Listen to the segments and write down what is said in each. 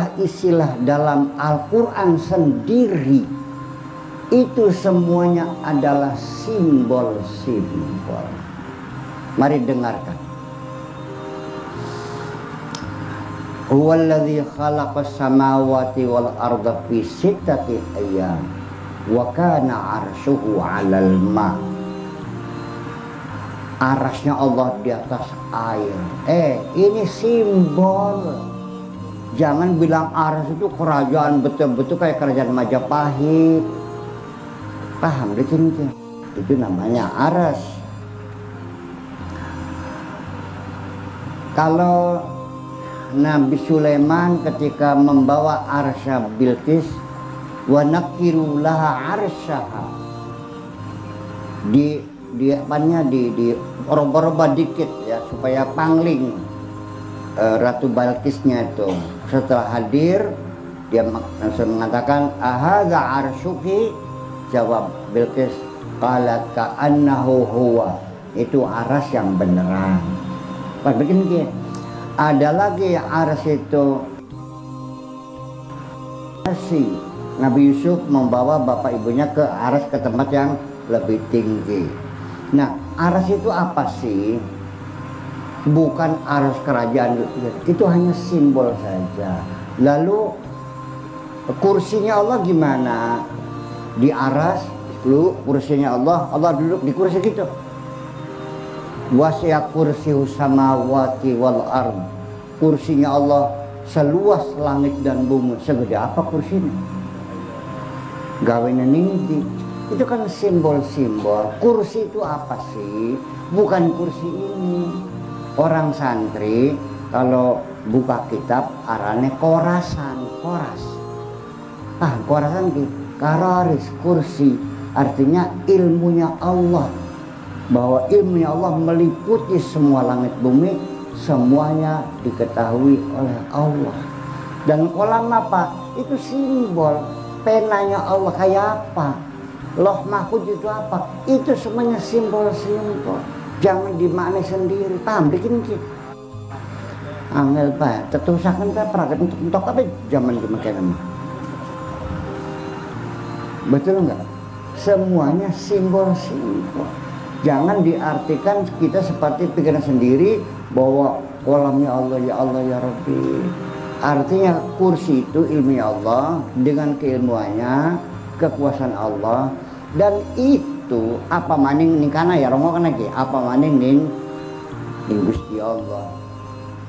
istilah-istilah dalam Al-Quran sendiri itu semuanya adalah simbol-simbol. Mari dengarkan. Huwallazi khalaqa samawati wal arda fi sittati ayyam wa kana 'arshuhu 'alal ma. Arasnya Allah di atas air. Eh, ini simbol Jangan bilang Aras itu kerajaan betul-betul kayak kerajaan Majapahit. Paham di sini Itu namanya Aras. Kalau Nabi Sulaiman ketika membawa arsya Bilqis wa nakiru laha arsyaha di di apanya di di roba-roba dikit ya supaya pangling uh, Ratu Balkisnya itu setelah hadir dia langsung mengatakan ahadza arsyuki jawab Bilqis qalat ka'annahu huwa. Itu aras yang beneran. Pas begini ada lagi aras itu. Si Nabi Yusuf membawa bapak ibunya ke aras ke tempat yang lebih tinggi. Nah aras itu apa sih bukan aras kerajaan. Itu hanya simbol saja. Lalu kursinya Allah gimana? Di aras lu kursinya Allah Allah duduk di kursi gitu. Wasi'a kursi samawati wal ard. Kursinya Allah seluas langit dan bumi. Segede apa kursinya? Gawenya tinggi itu kan simbol-simbol. Kursi itu apa sih? Bukan kursi ini orang santri kalau buka kitab arane korasan koras. Ah korasan di kararis kursi. Artinya ilmunya Allah. Bahwa ilmunya Allah meliputi semua langit bumi semuanya diketahui oleh Allah. Dan kolam apa? Itu simbol penanya Allah. Kayak apa? Loh mahfud itu apa? Itu semuanya simbol-simbol jangan dimaknai sendiri paham? Bikin gitu angel pak tetusakan tak pernah untuk untuk apa zaman kemakan betul enggak semuanya simbol-simbol. Jangan diartikan kita seperti pikiran sendiri bahwa kolamnya Allah ya Allah ya Rabbi. Artinya kursi itu ilmu Allah dengan keilmuannya kekuasaan Allah dan itu itu apa maning ning kana ya romo kana ki apa maning ning ning Gusti Allah?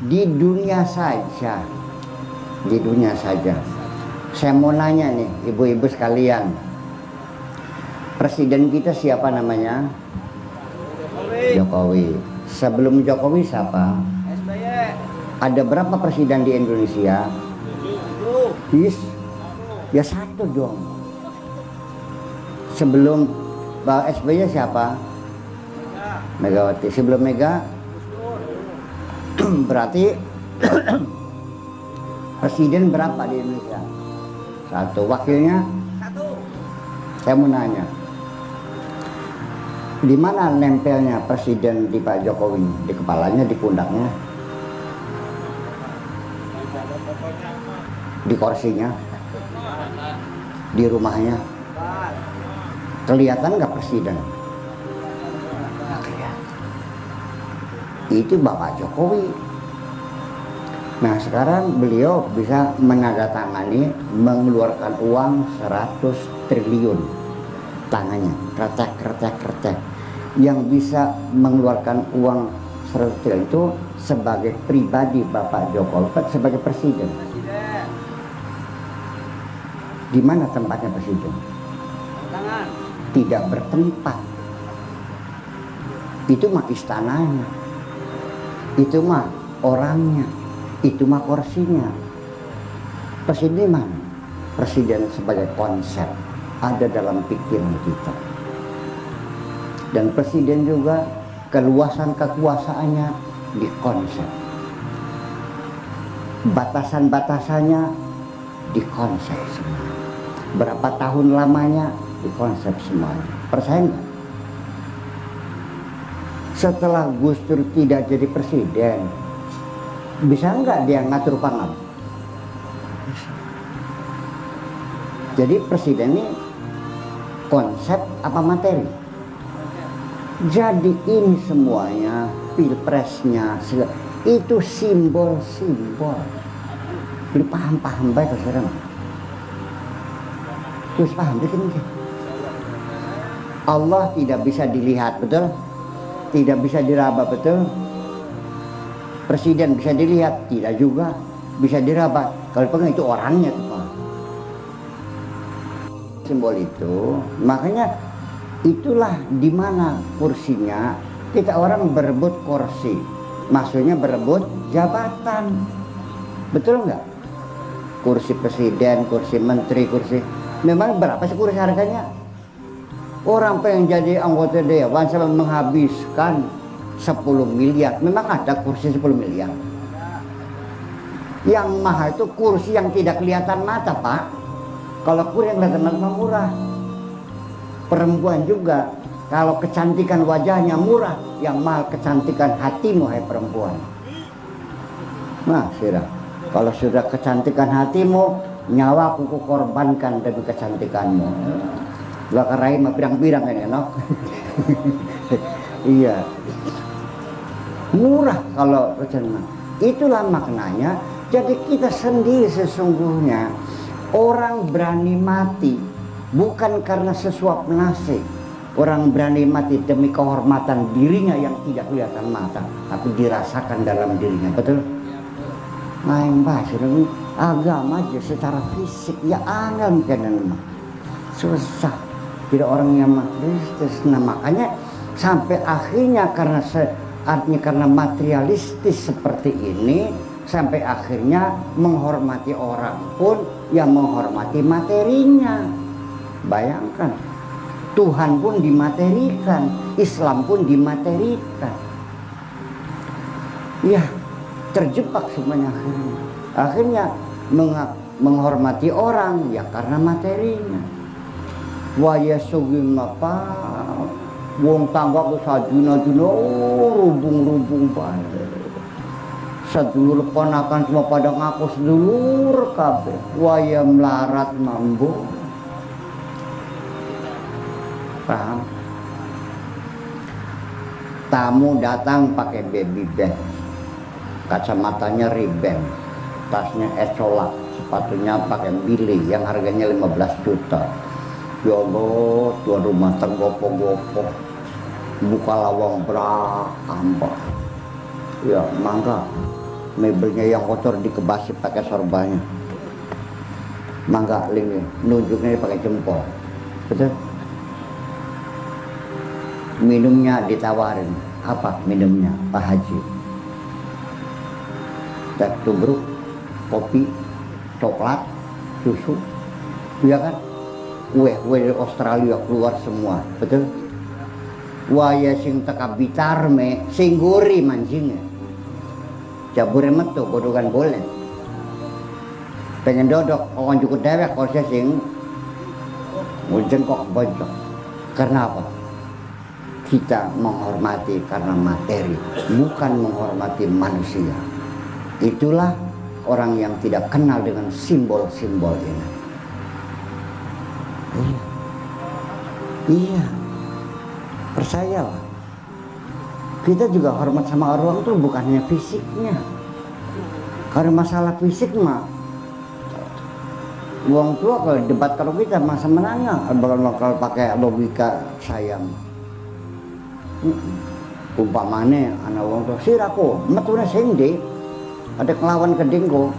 Di dunia saja di dunia saja. Saya mau nanya nih ibu-ibu sekalian. Presiden kita siapa namanya? Jokowi, sebelum Jokowi siapa? Ada berapa presiden di Indonesia? Yes. ya satu dong. Sebelum Pak SBY siapa? Megawati. Sebelum Mega? Berarti presiden berapa di Indonesia? Satu. Wakilnya? Satu. Saya mau nanya. Di mana nempelnya presiden di Pak Jokowi? Di kepalanya, di pundaknya? Di kursinya? Di rumahnya? Kelihatan nggak presiden? Itu Bapak Jokowi. Nah sekarang beliau bisa menandatangani mengeluarkan uang 100 triliun tangannya, kretek, kretek, kretek. Yang bisa mengeluarkan uang 100 triliun itu sebagai pribadi Bapak Jokowi, sebagai presiden. Di mana tempatnya presiden? Tangan tidak bertempat. Itu mah istananya. Itu mah orangnya. Itu mah kursinya. Presiden mana? Presiden sebagai konsep ada dalam pikiran kita. Dan presiden juga keluasan kekuasaannya di konsep. Batasan-batasannya di konsep semua. Berapa tahun lamanya di konsep semuanya. Percaya nggak? Setelah Gus Dur tidak jadi presiden bisa nggak dia ngatur pangan? Jadi presiden ini konsep apa materi? Jadi ini semuanya pilpresnya itu simbol-simbol. Jadi paham-paham baik sekarang terus paham bikin Allah tidak bisa dilihat betul? Tidak bisa diraba betul? Presiden bisa dilihat tidak juga bisa diraba. Kalau pengen itu orangnya tuh Pak. simbol itu makanya itulah di mana kursinya kita orang berebut kursi. Maksudnya berebut jabatan. Betul nggak? Kursi presiden kursi menteri kursi. Memang berapa sih kursi harganya Orang pengen jadi anggota dewan sampai menghabiskan 10 miliar. Memang ada kursi 10 miliar. Yang mahal itu kursi yang tidak kelihatan mata, Pak. Kalau kursi yang kelihatan mata murah. Perempuan juga. Kalau kecantikan wajahnya murah, yang mahal kecantikan hatimu, hai perempuan. Nah, sudah. Kalau sudah kecantikan hatimu, nyawa kuku korbankan demi kecantikanmu belakang mah pirang-pirang kan enak iya. Murah kalau rencana itulah maknanya. Jadi kita sendiri sesungguhnya orang berani mati bukan karena sesuap nasi orang berani mati demi kehormatan dirinya yang tidak kelihatan mata tapi dirasakan dalam dirinya. Betul? Main bahasa agama aja secara fisik ya angel kan susah tidak orang yang materialistis nah makanya sampai akhirnya karena se, artinya karena materialistis seperti ini sampai akhirnya menghormati orang pun yang menghormati materinya. Bayangkan Tuhan pun dimaterikan Islam pun dimaterikan. Ya terjebak semuanya akhirnya. Akhirnya menghormati orang ya karena materinya waya sugim apa wong tangga ke sajuna-juna oh, rubung-rubung bae sedulur ponakan semua pada ngaku sedulur kabeh. Waya melarat mambu. Paham? Tamu datang pakai baby bag. Kacamatanya riben. Tasnya ecolak. Sepatunya pakai bili yang harganya 15 juta Ya Allah, tuan rumah tergopo-gopo buka lawang berampak. Ya, mangga mebelnya yang kotor dikebasi pakai sorbannya. Mangga ini nunjuknya pakai jempol. Betul? Minumnya ditawarin. Apa minumnya, Pak Haji? Teh tubruk, kopi, coklat, susu. Iya kan? Kue-kue dari Australia keluar semua betul? Waya sing teka bitar me. Sing guri mancingnya jabure metu bodokan boleh. Pengen dodok kawan cukup dewek kalau saya sing kok bojok karena apa kita menghormati karena materi bukan menghormati manusia. Itulah orang yang tidak kenal dengan simbol-simbol ini Iya. Iya. Percayalah. Kita juga hormat sama orang tuh bukan hanya fisiknya. Karena masalah fisik mah Uang tua kalau debat kalau kita masa menanya kalau kalau pakai logika sayang umpamane anak uang tua siraku metune sing ada kelawan kedingko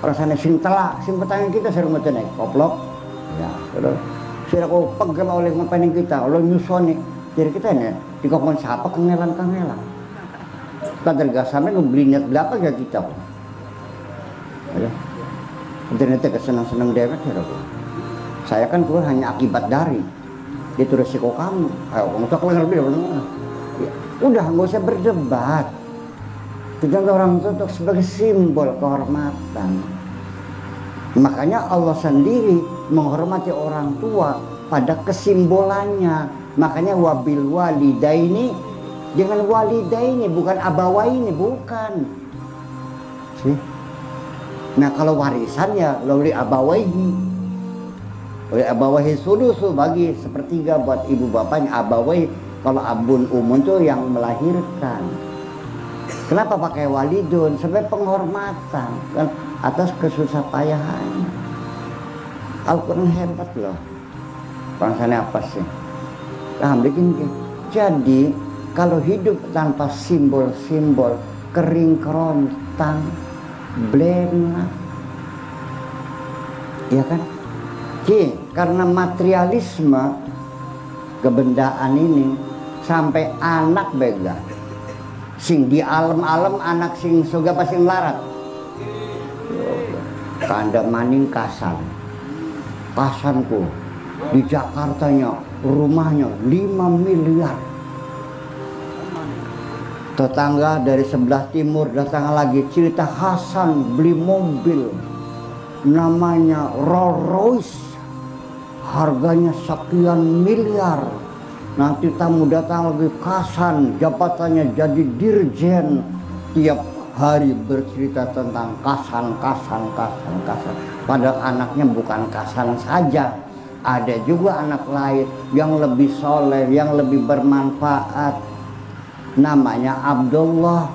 rasanya sing telak sing pertanyaan kita sering metune koplok ya terus sira ko pegel oleh ngapain kita? Oleh nyusoni. Jadi kita ini dikokon siapa? Kengelan kengelan kadar gasame ngebeli niat berapa ya kita? Ya ternyata kesenang senang dewek ya saya kan keluar hanya akibat dari. Itu resiko kamu. Ayo kamu tak lebih ya, udah nggak usah berdebat. Kita orang itu untuk sebagai simbol kehormatan. Makanya Allah sendiri menghormati orang tua pada kesimbolannya makanya wabil walidaini dengan walidaini bukan abawaini bukan. Sih nah kalau warisan ya lalu abawaihi oleh abawahi sudusu bagi sepertiga buat ibu bapaknya abawai kalau abun umun tuh yang melahirkan. Kenapa pakai walidun? Sebagai penghormatan kan? Atas kesusah payahannya Al-Quran hebat loh. Bangsanya apa sih? Nah bikin jadi kalau hidup tanpa simbol-simbol kering kerontang blena ya kan? Ki, karena materialisme kebendaan ini sampai anak bega sing di alam-alam anak sing surga pasti melarat kanda maning kasan kasanku di Jakartanya rumahnya 5 miliar. Tetangga dari sebelah timur datang lagi cerita Hasan beli mobil. Namanya Rolls Royce harganya sekian miliar. Nanti tamu datang lagi Hasan jabatannya jadi dirjen tiap hari bercerita tentang kasan kasan kasan kasan. Padahal anaknya bukan kasan saja. Ada juga anak lain yang lebih soleh yang lebih bermanfaat. Namanya Abdullah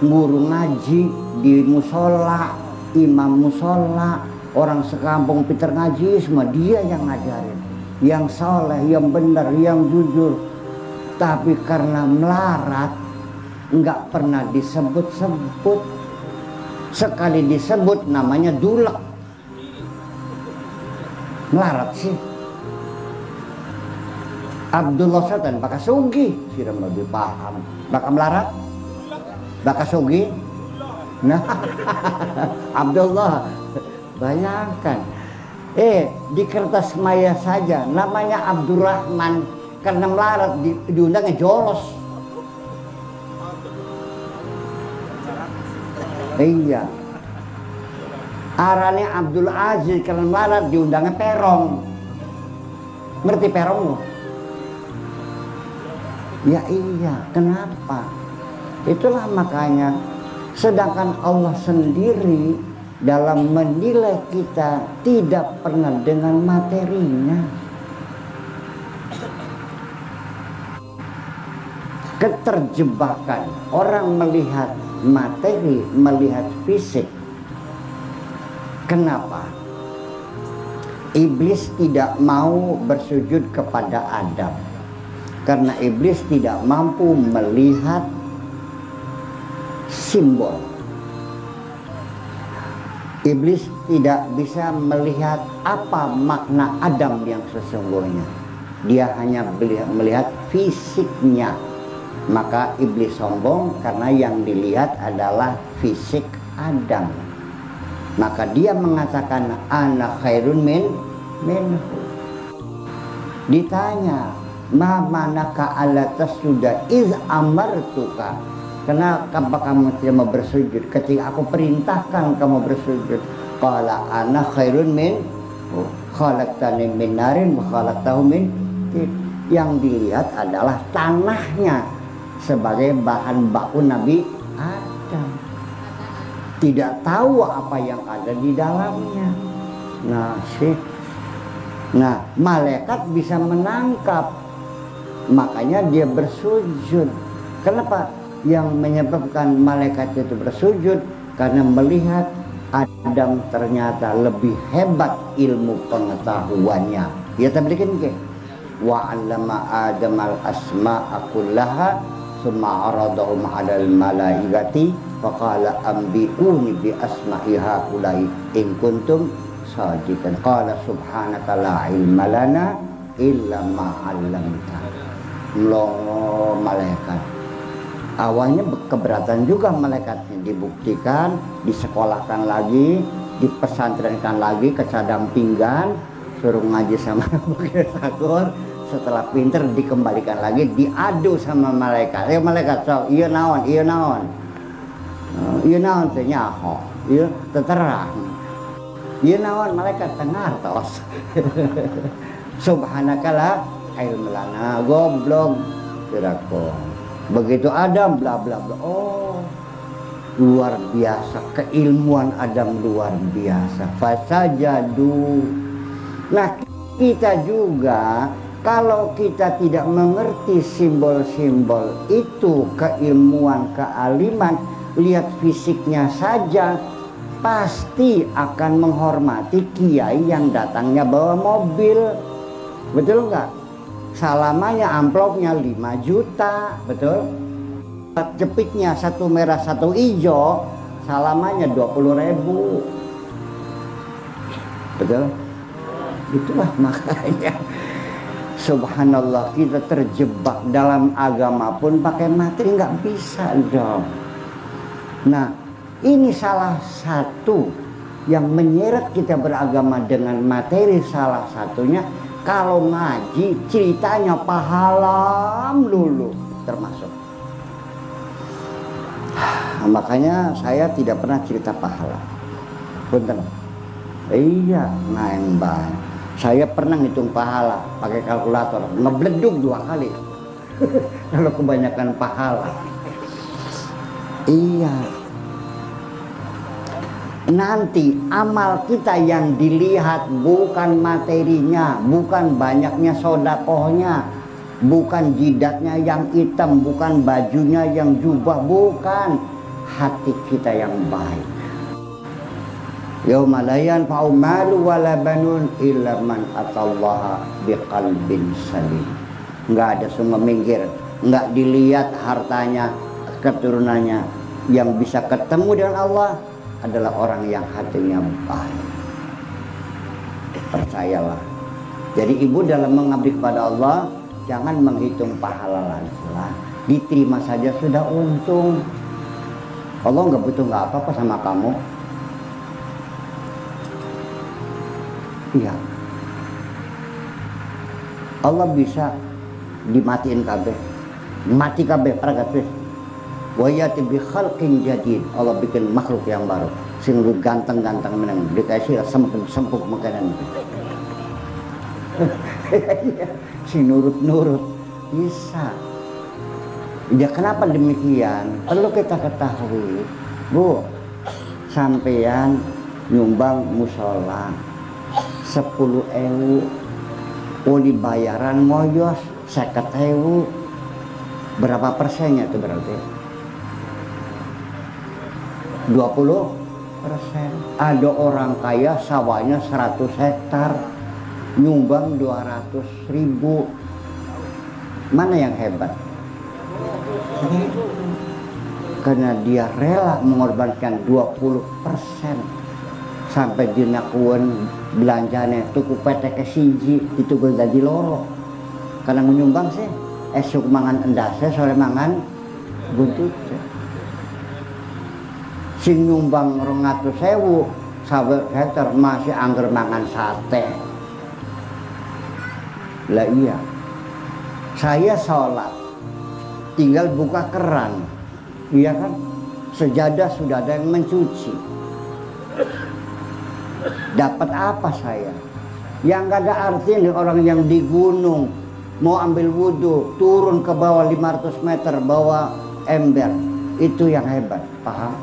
guru ngaji di musola imam musola. Orang sekampung Peter ngaji semua dia yang ngajarin. Yang soleh yang benar yang jujur. Tapi karena melarat nggak pernah disebut-sebut. Sekali disebut namanya dulek. Melarat sih. Abdullah Sultan bakal sugi siram lebih paham. Bakal melarat? Bakal sugi nah Abdullah. Bayangkan. Eh di kertas maya saja. Namanya Abdurrahman. Karena melarat di, diundangnya jolos iya arane Abdul Aziz karena melarat diundangnya perong ngerti perong lo Ya iya, kenapa? Itulah makanya sedangkan Allah sendiri dalam menilai kita tidak pernah dengan materinya. Keterjebakan orang melihat materi, melihat fisik. Kenapa? Iblis tidak mau bersujud kepada Adam karena iblis tidak mampu melihat simbol. Iblis tidak bisa melihat apa makna Adam yang sesungguhnya. Dia hanya melihat fisiknya. Maka iblis sombong karena yang dilihat adalah fisik Adam. Maka dia mengatakan anak khairun min minhu. Ditanya, ma manaka ala tasjuda iz amartuka kenapa kamu tidak mau bersujud ketika aku perintahkan kamu bersujud qala ana khairun min khalaqtani min narin wa khalaqtahu min yang dilihat adalah tanahnya sebagai bahan baku Nabi Adam. Tidak tahu apa yang ada di dalamnya. Nah sih nah malaikat bisa menangkap. Makanya dia bersujud. Kenapa? Yang menyebabkan malaikat itu bersujud? Karena melihat Adam ternyata lebih hebat ilmu pengetahuannya. Ya tablikin ke wa 'allama Adam al asma'a kullaha summa aradahum 'alal malaikati faqala ambi'uni bi asma'i haula'i in kuntum sadiqan qala subhanaka la ilma lana illa ma 'allamtana melongo malaikat. Awalnya keberatan juga malaikatnya. Dibuktikan disekolahkan lagi dipesantrenkan lagi ke cadang pinggan suruh ngaji sama bukit sakur setelah pinter dikembalikan lagi diadu sama malaikat. Ya malaikat so iya naon iya naon. Uh, iya naon teh nyaho. Iya terang iya naon malaikat tengah tos. Subhanakala ilmu lana goblok kiraku begitu Adam bla bla bla. Oh luar biasa keilmuan Adam luar biasa. Fasajadu nah kita juga kalau kita tidak mengerti simbol-simbol itu keilmuan kealiman lihat fisiknya saja pasti akan menghormati kiai yang datangnya bawa mobil. Betul nggak? Salamanya amplopnya 5 juta betul? Jepitnya satu merah satu hijau salamannya 20 ribu. Betul? Itulah makanya subhanallah kita terjebak dalam agama pun pakai materi nggak bisa dong. Nah ini salah satu yang menyeret kita beragama dengan materi salah satunya. Kalau ngaji ceritanya pahala dulu termasuk. Makanya saya tidak pernah cerita pahala. Punten iya naik saya pernah ngitung pahala pakai kalkulator. Ngebleduk dua kali. Kalau kebanyakan pahala. Iya. Nanti amal kita yang dilihat bukan materinya bukan banyaknya sodakohnya bukan jidatnya yang hitam bukan bajunya yang jubah bukan. Hati kita yang baik Yauma la yanfa'u malu wala banun illa man atallaha biqalbin salim. Enggak ada semua minggir, enggak dilihat hartanya, keturunannya. Yang bisa ketemu dengan Allah adalah orang yang hatinya baik. Percayalah. Jadi ibu dalam mengabdi kepada Allah jangan menghitung pahala lah. Diterima saja sudah untung. Allah nggak butuh nggak apa-apa sama kamu Iya. Allah bisa dimatiin kabeh. Mati kabeh para kabeh. Wa yati bi khalqin jadid. Allah bikin makhluk yang baru. Sing lu ganteng-ganteng meneng dikasih sempuk-sempuk makanan. si nurut-nurut bisa. Ya kenapa demikian? Perlu kita ketahui, Bu, sampean nyumbang musola sepuluh ewu. Uli bayaran moyos seket ewu. Berapa persennya itu berarti? 20 persen. Ada orang kaya sawahnya 100 hektar. Nyumbang 200 ribu. Mana yang hebat? Karena dia rela mengorbankan 20 persen sampai dina kuon belanjanya tuku PT ke siji itu gue jadi loro. Karena menyumbang sih. Esok mangan endasnya sore mangan buntut sing nyumbang rongatu sewu sabar hektar masih angger mangan sate. Lah iya. Saya sholat tinggal buka keran. Iya kan? Sejadah sudah ada yang mencuci dapat apa saya? Yang gak ada artinya orang yang di gunung mau ambil wudhu turun ke bawah 500 meter bawa ember. Itu yang hebat paham?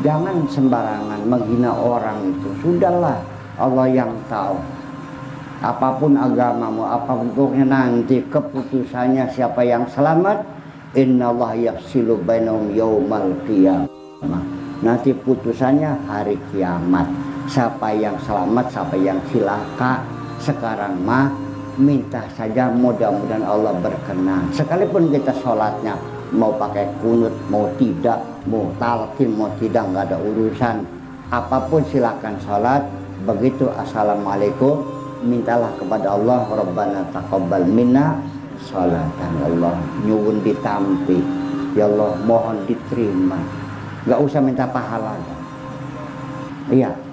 Jangan sembarangan menghina orang itu. Sudahlah Allah yang tahu. Apa pun agamamu apa pun pokoknya nanti keputusannya siapa yang selamat? Inna Allah yafsilu bainahum yaumal qiyamah nanti putusannya hari kiamat. Siapa yang selamat siapa yang silaka sekarang mah minta saja mudah-mudahan Allah berkenan. Sekalipun kita sholatnya mau pakai kunut mau tidak mau talqin mau tidak nggak ada urusan. Apa pun silakan sholat. Begitu assalamualaikum. Mintalah kepada Allah Rabbana taqabbal minna sholatan. Allah nyuwun ditampi. Ya Allah mohon diterima nggak usah minta pahala. Iya